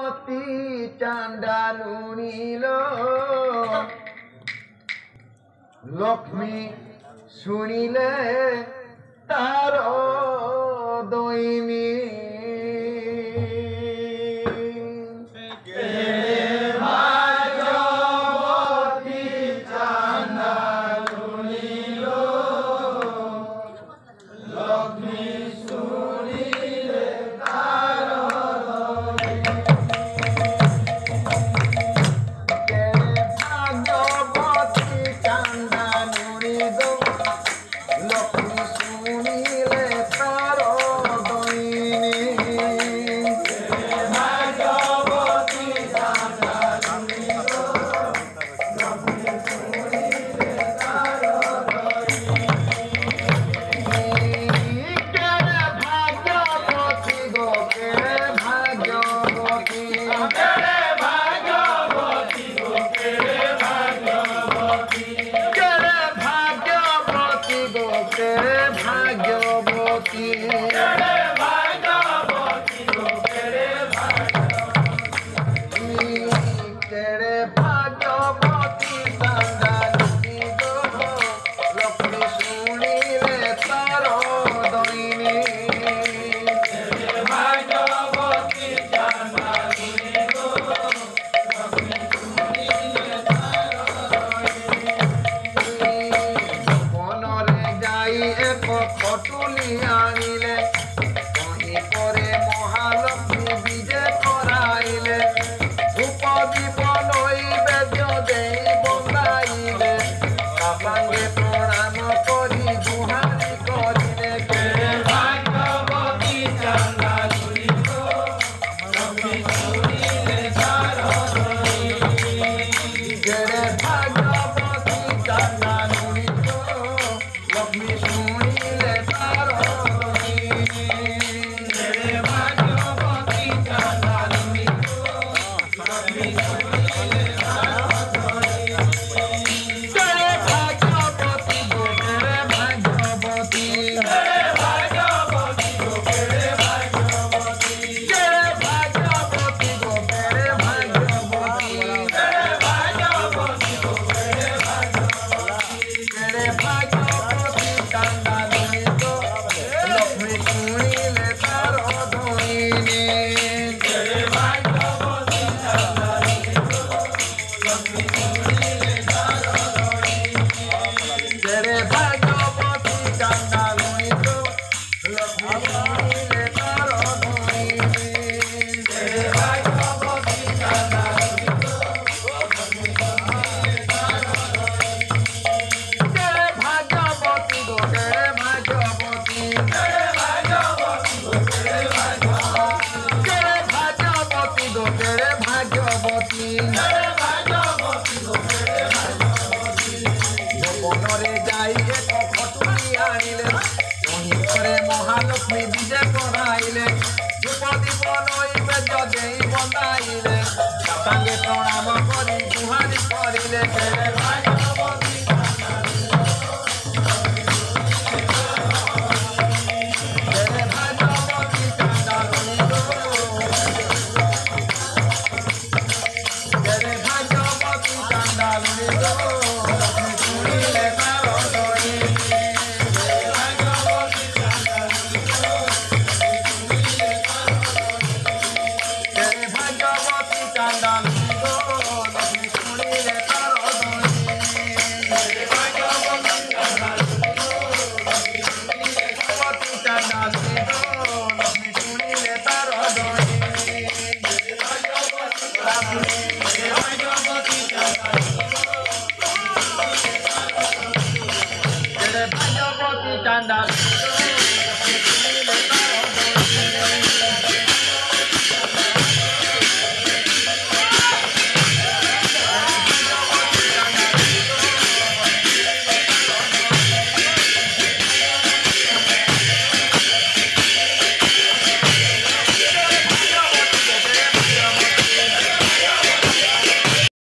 অতি চান্ডালুনিল লক্ষ্মী শুনিলে যাই এক